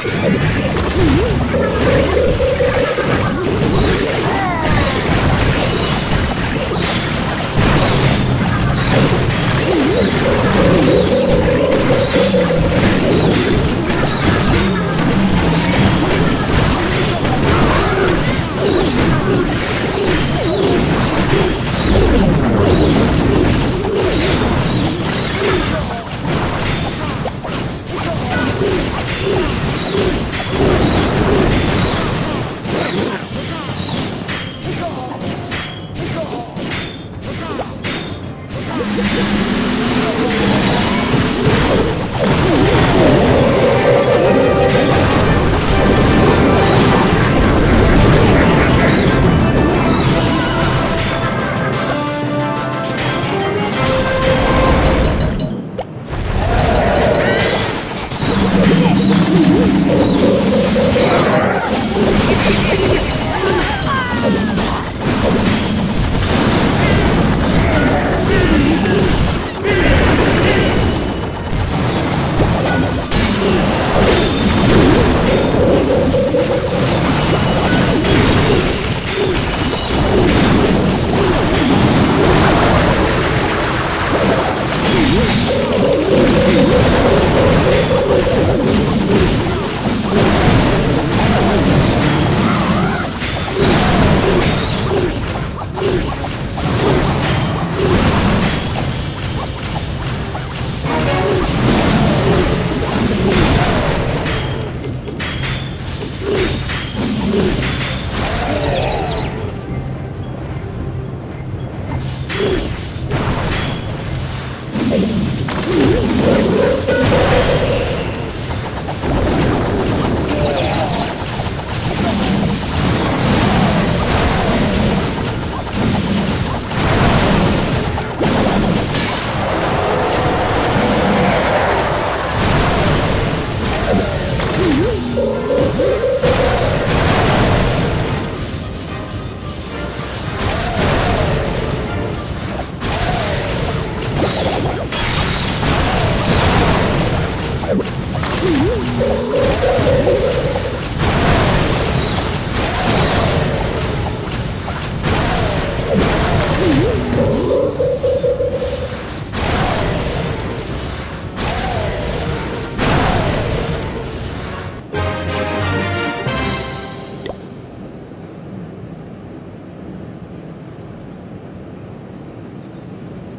Uhum. Yeah. Rampage. Uhum.